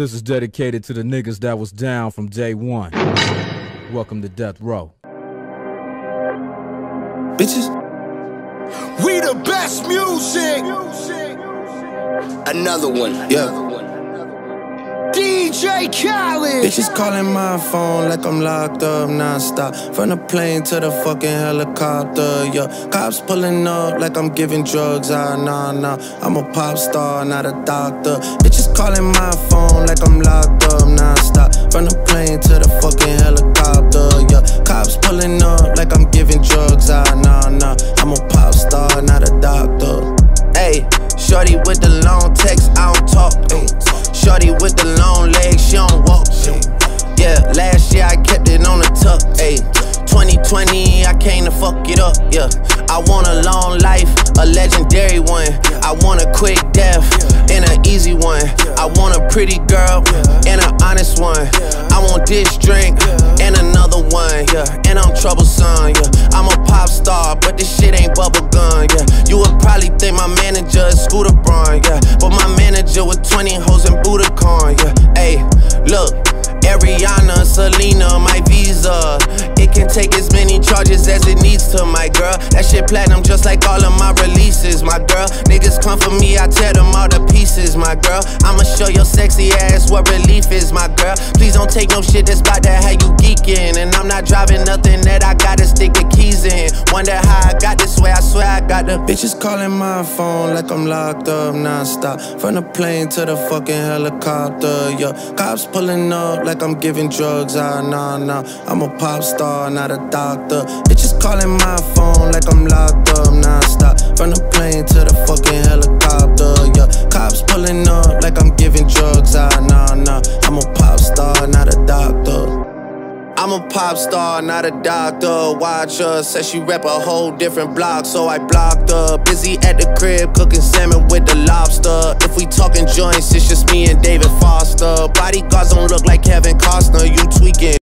This is dedicated to the niggas that was down from day one. Welcome to Death Row. Bitches. We the best music. Another one. Yeah. DJ Khaled. Bitches calling my phone like I'm locked up non-stop From the plane to the fucking helicopter, yeah Cops pulling up like I'm giving drugs, ah, nah, nah I'm a pop star, not a doctor Bitches calling my phone like shorty with the long text, I don't talk, ayy Shorty with the long legs, she don't walk. Yeah, last year I kept it on the tuck. Ayy, 2020 I came to fuck it up. Yeah, I want a long life, a legendary one. I want a quick death and an easy one. I want a pretty girl and an honest one. I want this drink and another one. Yeah, and I'm troublesome. Yeah, I'm a pop star, but this shit ain't bubblegum. My manager is Scooter Braun. Yeah, but my manager with 20 hoes in Budokan. Yeah, hey, look. Ariana, Selena, my visa. It can take as many charges as it needs to, my girl. That shit platinum just like all of my releases, my girl. Niggas come for me, I tear them all to pieces, my girl. I'ma show your sexy ass what relief is, my girl. Please don't take no shit that's about that how you geeking. And I'm not driving nothing that I bitches calling my phone like I'm locked up non-stop. From the plane to the fucking helicopter, yeah. Cops pulling up like I'm giving drugs, ah, nah, nah. I'm a pop star, not a doctor. Bitches calling my phone like I'm locked up I'm a pop star, not a doctor. Watch her, said she rep a whole different block, so I blocked her. Busy at the crib, cooking salmon with the lobster. If we talking joints, it's just me and David Foster. Bodyguards don't look like Kevin Costner, you tweaking.